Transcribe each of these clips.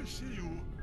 I see you.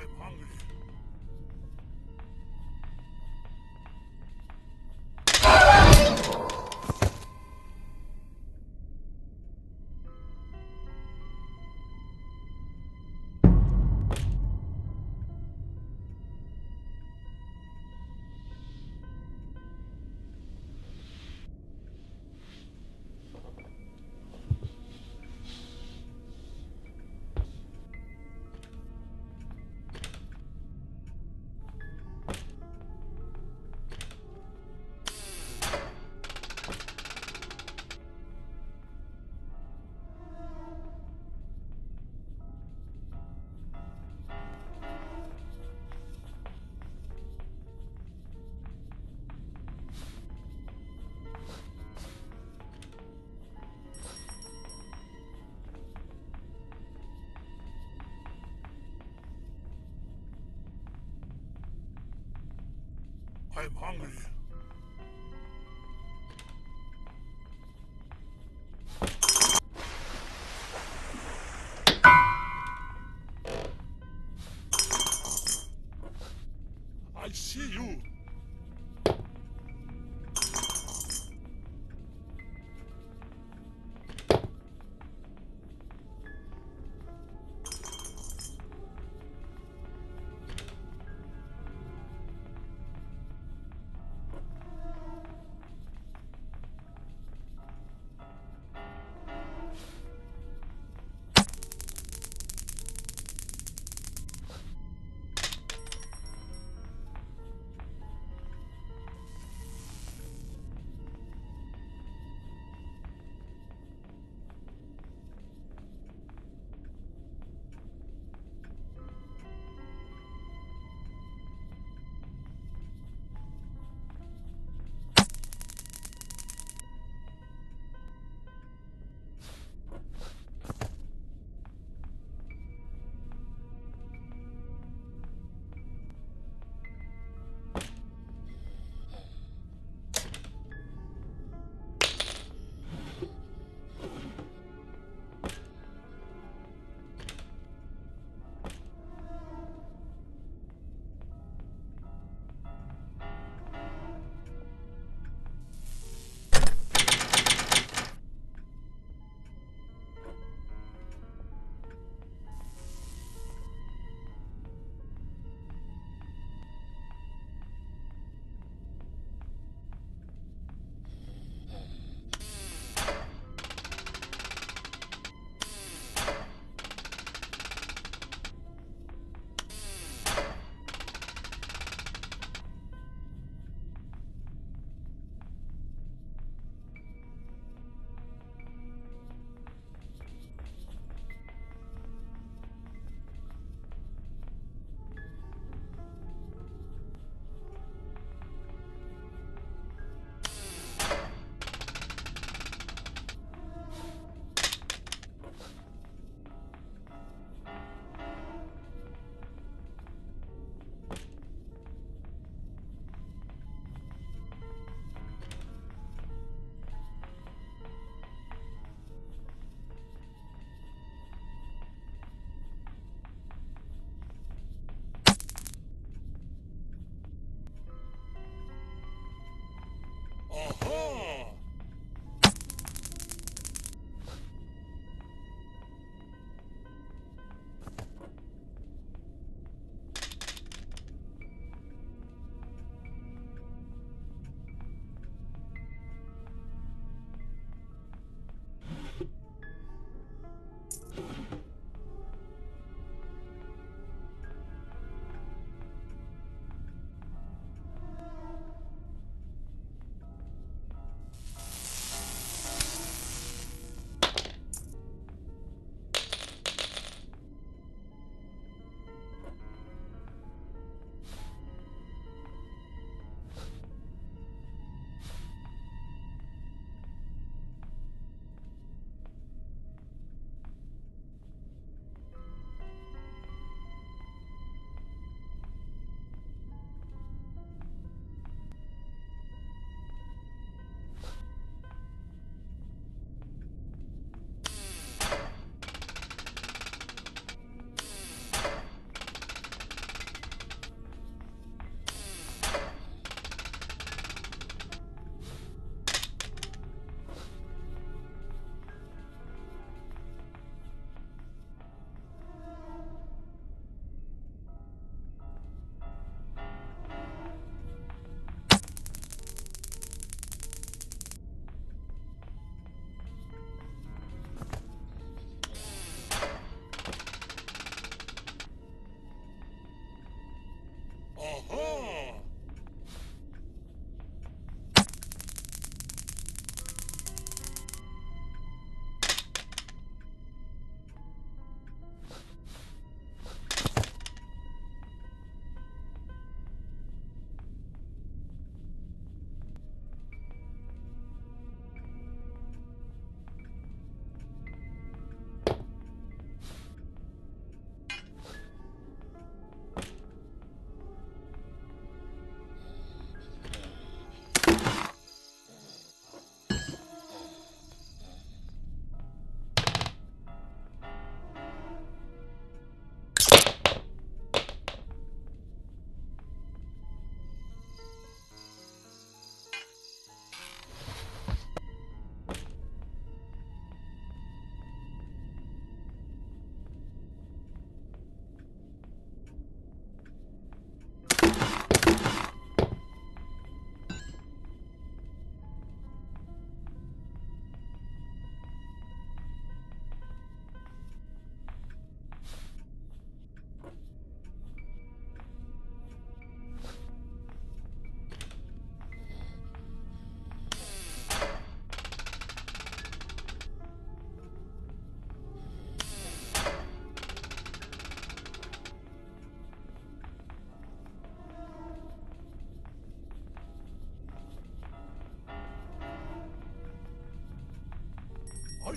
I'm hungry. I'm hungry.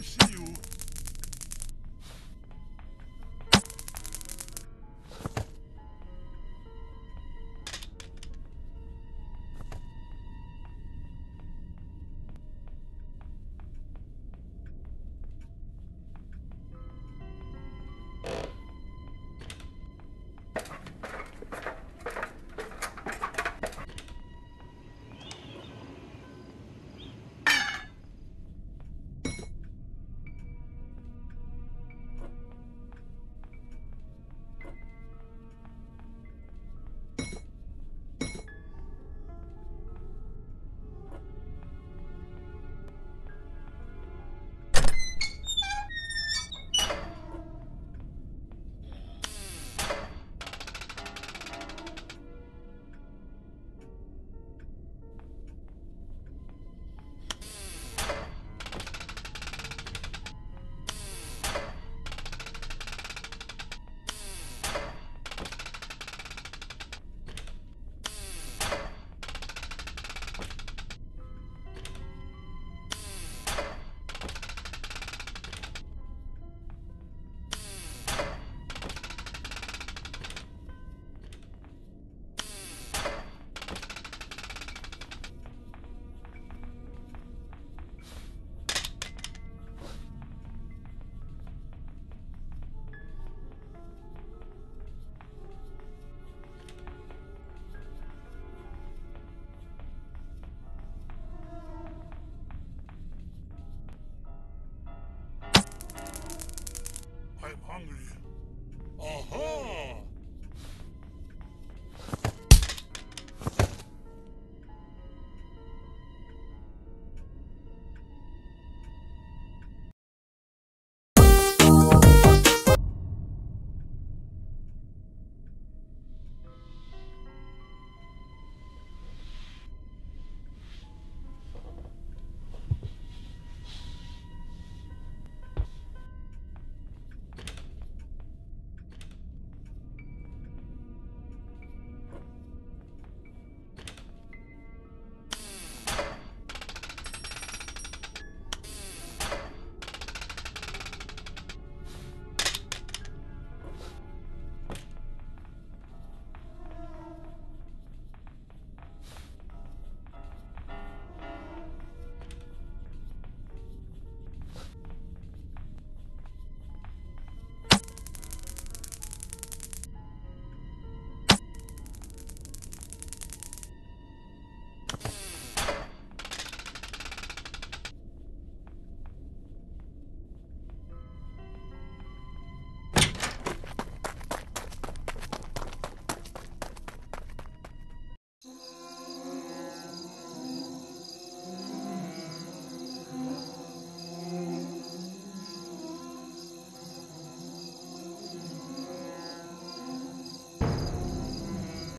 shit. Aha!